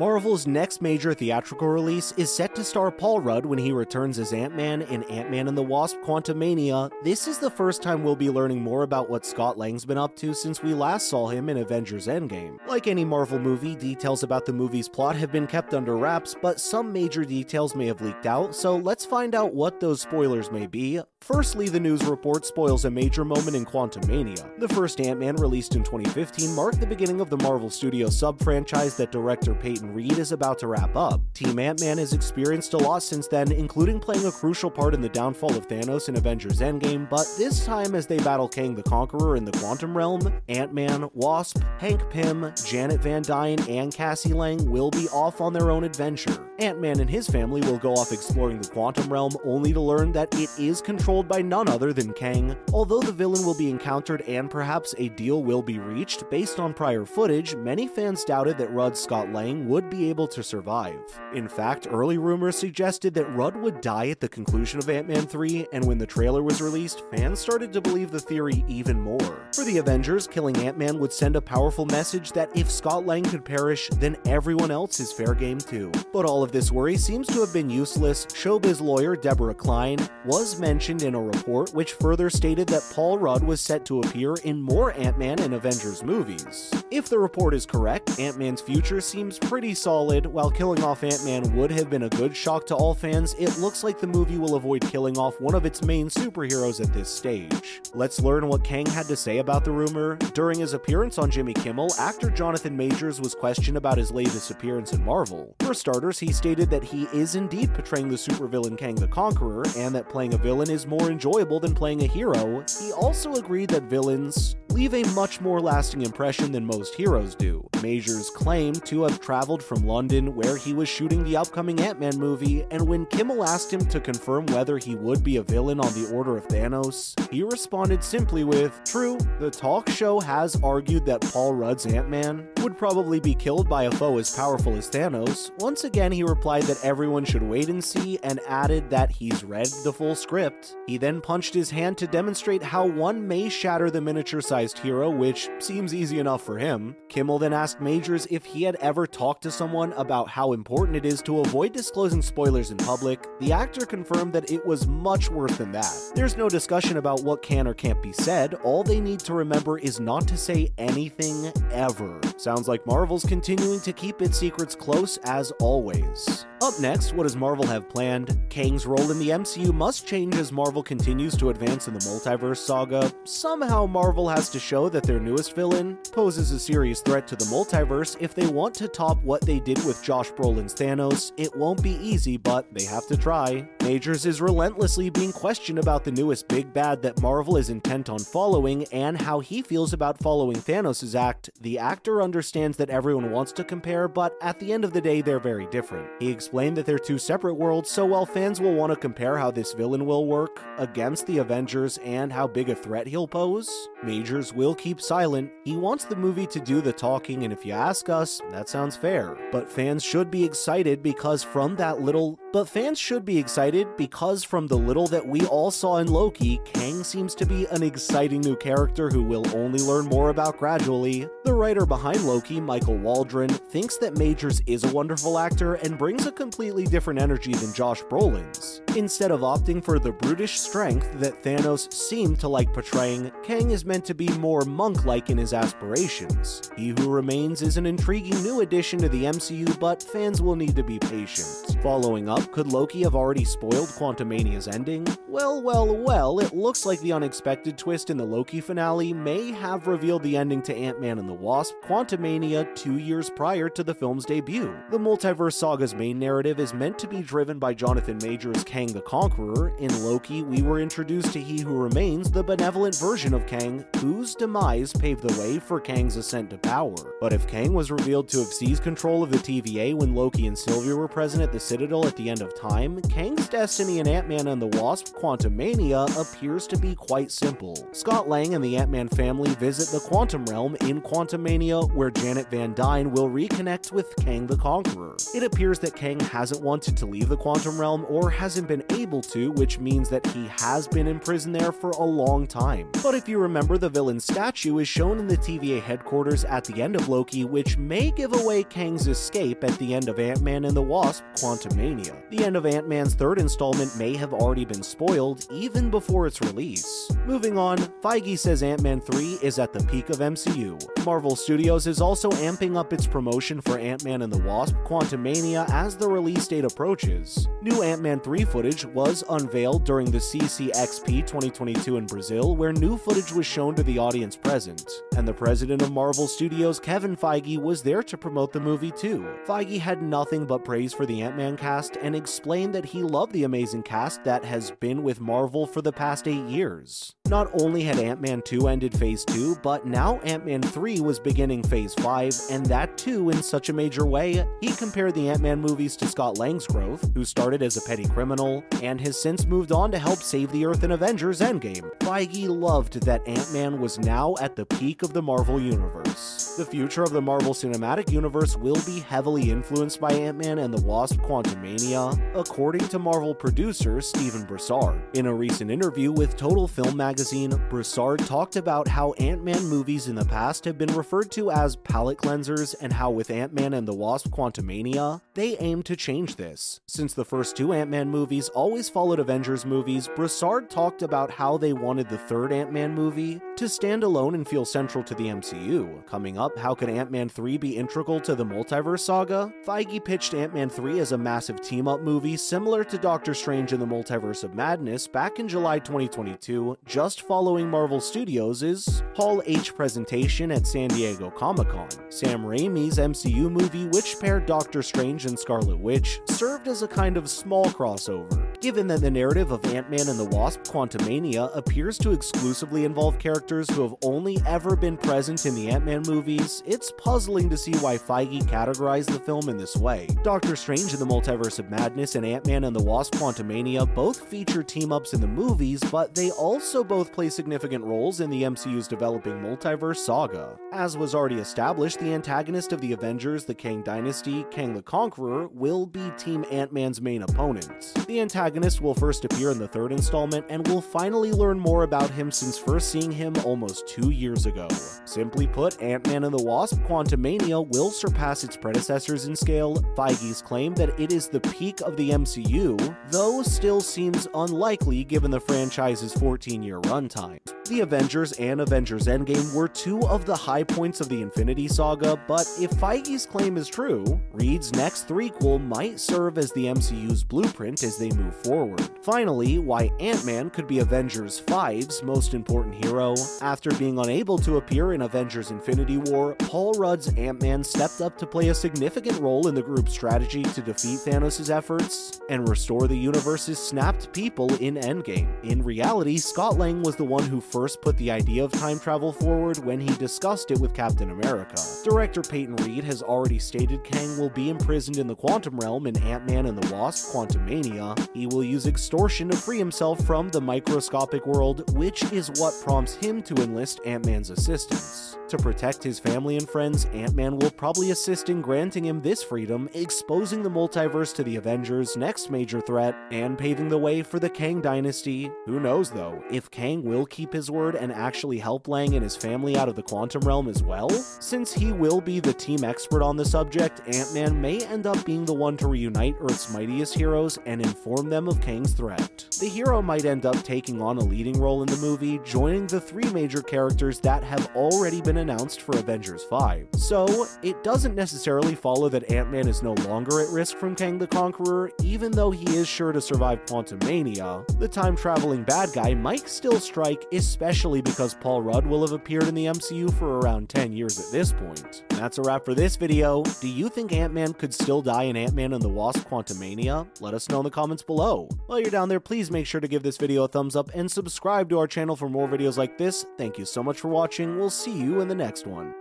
Marvel's next major theatrical release is set to star Paul Rudd when he returns as Ant-Man in Ant-Man and the Wasp Quantumania. This is the first time we'll be learning more about what Scott Lang's been up to since we last saw him in Avengers Endgame. Like any Marvel movie, details about the movie's plot have been kept under wraps, but some major details may have leaked out, so let's find out what those spoilers may be. Firstly, the news report spoils a major moment in Quantumania. The first Ant-Man released in 2015 marked the beginning of the Marvel Studios sub-franchise that director Peyton Reed is about to wrap up. Team Ant-Man has experienced a lot since then, including playing a crucial part in the downfall of Thanos in Avengers Endgame, but this time as they battle Kang the Conqueror in the Quantum Realm, Ant-Man, Wasp, Hank Pym, Janet Van Dyne, and Cassie Lang will be off on their own adventure. Ant-Man and his family will go off exploring the Quantum Realm only to learn that it is controlled by none other than Kang. Although the villain will be encountered and perhaps a deal will be reached, based on prior footage, many fans doubted that Rudd Scott Lang would be able to survive. In fact, early rumors suggested that Rudd would die at the conclusion of Ant-Man 3, and when the trailer was released, fans started to believe the theory even more. For the Avengers, killing Ant-Man would send a powerful message that if Scott Lang could perish, then everyone else is fair game too. But all of this worry seems to have been useless. Showbiz lawyer Deborah Klein was mentioned in a report which further stated that Paul Rudd was set to appear in more Ant-Man and Avengers movies. If the report is correct, Ant-Man's future seems pretty solid. While killing off Ant-Man would have been a good shock to all fans, it looks like the movie will avoid killing off one of its main superheroes at this stage. Let's learn what Kang had to say about the rumor. During his appearance on Jimmy Kimmel, actor Jonathan Majors was questioned about his latest appearance in Marvel. For starters, he stated that he is indeed portraying the supervillain Kang the Conqueror, and that playing a villain is more enjoyable than playing a hero. He also agreed that villains leave a much more lasting impression than most heroes do. Majors claimed to have traveled from London where he was shooting the upcoming Ant-Man movie, and when Kimmel asked him to confirm whether he would be a villain on the order of Thanos, he responded simply with, True, the talk show has argued that Paul Rudd's Ant-Man would probably be killed by a foe as powerful as Thanos. Once again, he replied that everyone should wait and see, and added that he's read the full script. He then punched his hand to demonstrate how one may shatter the miniature-sized hero, which seems easy enough for him. Kimmel then asked Majors if he had ever talked to someone about how important it is to avoid disclosing spoilers in public. The actor confirmed that it was much worse than that. There's no discussion about what can or can't be said, all they need to remember is not to say anything ever. Sounds like Marvel's continuing to keep its secrets close as always. Up next, what does Marvel have planned? Kang's role in the MCU must change as Marvel continues to advance in the multiverse saga. Somehow Marvel has to show that their newest villain poses a serious threat to the multiverse if they want to top what they did with Josh Brolin's Thanos. It won't be easy, but they have to try. Majors is relentlessly being questioned about the newest big bad that Marvel is intent on following and how he feels about following Thanos' act. The actor understands that everyone wants to compare, but at the end of the day, they're very different. He that they're two separate worlds, so while fans will want to compare how this villain will work against the Avengers and how big a threat he'll pose, Majors will keep silent. He wants the movie to do the talking, and if you ask us, that sounds fair. But fans should be excited because from that little but fans should be excited because from the little that we all saw in Loki, Kang seems to be an exciting new character who we'll only learn more about gradually. The writer behind Loki, Michael Waldron, thinks that Majors is a wonderful actor and brings a completely different energy than Josh Brolin's. Instead of opting for the brutish strength that Thanos seemed to like portraying, Kang is meant to be more monk-like in his aspirations. He Who Remains is an intriguing new addition to the MCU, but fans will need to be patient. Following up, could Loki have already spoiled Quantumania's ending? Well, well, well, it looks like the unexpected twist in the Loki finale may have revealed the ending to Ant-Man and the Wasp, Quantumania, two years prior to the film's debut. The Multiverse Saga's main narrative is meant to be driven by Jonathan Majors' Kang the Conqueror. In Loki, we were introduced to He Who Remains, the benevolent version of Kang, whose demise paved the way for Kang's ascent to power. But if Kang was revealed to have seized control of the TVA when Loki and Sylvie were present at the Citadel at the end of time, Kang's destiny in Ant-Man and the Wasp Quantumania appears to be quite simple. Scott Lang and the Ant-Man family visit the Quantum Realm in Quantumania, where Janet Van Dyne will reconnect with Kang the Conqueror. It appears that Kang hasn't wanted to leave the quantum realm or hasn't been able to, which means that he has been in prison there for a long time. But if you remember, the villain's statue is shown in the TVA headquarters at the end of Loki, which may give away Kang's escape at the end of Ant-Man and the Wasp Quantumania. The end of Ant-Man's third installment may have already been spoiled even before its release. Moving on, Feige says Ant-Man 3 is at the peak of MCU. Marvel Studios is also amping up its promotion for Ant-Man and the Wasp Quantumania as the release date approaches. New Ant-Man 3 footage was unveiled during the CCXP 2022 in Brazil, where new footage was shown to the audience present, and the president of Marvel Studios, Kevin Feige, was there to promote the movie too. Feige had nothing but praise for the Ant-Man cast and explained that he loved the amazing cast that has been with Marvel for the past eight years. Not only had Ant-Man 2 ended Phase 2, but now Ant-Man 3 was beginning Phase 5, and that too in such a major way, he compared the Ant-Man movies to Scott Lang's growth, who started as a petty criminal, and has since moved on to help save the Earth in Avengers Endgame. Feige loved that Ant-Man was now at the peak of the Marvel Universe. The future of the Marvel Cinematic Universe will be heavily influenced by Ant-Man and the Wasp Quantumania, according to Marvel producer Stephen Broussard. In a recent interview with Total Film magazine, Broussard talked about how Ant-Man movies in the past have been referred to as palate cleansers and how with Ant-Man and the Wasp Quantumania, they aim to change this. Since the first two Ant-Man movies always followed Avengers movies, Broussard talked about how they wanted the third Ant-Man movie to stand alone and feel central to the MCU. Coming up, how could Ant-Man 3 be integral to the multiverse saga? Feige pitched Ant-Man 3 as a massive team-up movie similar to Doctor Strange in the Multiverse of Madness back in July 2022, just following Marvel Studios' Hall H presentation at San Diego Comic-Con. Sam Raimi's MCU movie, which paired Doctor Strange and Scarlet Witch, served as a kind of small crossover. Given that the narrative of Ant-Man and the Wasp Quantumania appears to exclusively involve characters who have only ever been present in the Ant-Man movies, it's puzzling to see why Feige categorized the film in this way. Doctor Strange in the Multiverse of Madness and Ant-Man and the Wasp Quantumania both feature team-ups in the movies, but they also both play significant roles in the MCU's developing multiverse saga. As was already established, the antagonist of the Avengers, the Kang Dynasty, Kang the Conqueror, will be Team Ant-Man's main opponent. The antagonist will first appear in the third installment, and we'll finally learn more about him since first seeing him almost two years ago. Simply put, Ant-Man and the Wasp Quantumania will surpass its predecessors in scale. Feige's claim that it is the peak of the MCU, though still seems unlikely given the franchise's 14-year runtime. The Avengers and Avengers Endgame were two of the high points of the Infinity Saga, but if Feige's claim is true, Reed's next threequel might serve as the MCU's blueprint as they move forward. Finally, why Ant-Man could be Avengers 5's most important hero. After being unable to appear in Avengers Infinity War, Paul Rudd's Ant-Man stepped up to play a significant role in the group's strategy to defeat Thanos' efforts and restore the universe's snapped people in Endgame. In reality, Scott Lang was the one who first put the idea of time travel forward when he discussed it with Captain America. Director Peyton Reed has already stated Kang will be imprisoned in the quantum realm in Ant-Man and the Wasp Quantumania. He will use extortion to free himself from the microscopic world, which is what prompts him to enlist Ant-Man's assistance. To protect his family and friends, Ant-Man will probably assist in granting him this freedom, exposing the multiverse to the Avengers' next major threat, and paving the way for the Kang Dynasty. Who knows though, if Kang will keep his word and actually help Lang and his family out of the quantum realm as well? Since he will be the team expert on the subject, Ant-Man may end up being the one to reunite Earth's mightiest heroes and inform them of Kang's threat. The hero might end up taking on a leading role in the movie, joining the three major characters that have already been announced for Avengers 5. So, it doesn't necessarily follow that Ant-Man is no longer at risk from Kang the Conqueror, even though he is sure to survive Quantumania. The time-traveling bad guy might still strike, especially because Paul Rudd will have appeared in the MCU for around 10 years at this point. That's a wrap for this video. Do you think Ant-Man could still die in Ant-Man and the Wasp Quantumania? Let us know in the comments below. While you're down there, please make sure to give this video a thumbs up and subscribe to our channel for more videos like this. Thank you so much for watching. We'll see you in the next one.